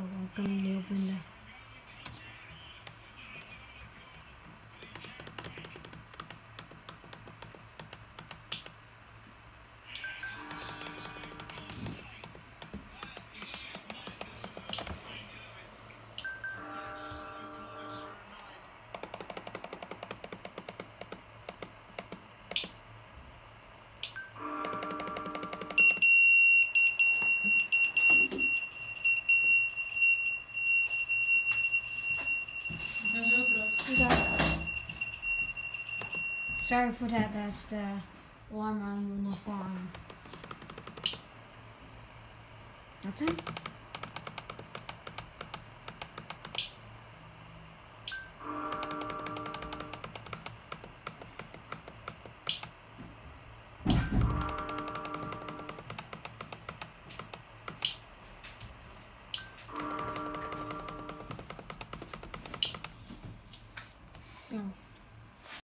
我跟刘斌的 Sorry for that, that's the alarm on the farm. That's him? Oh.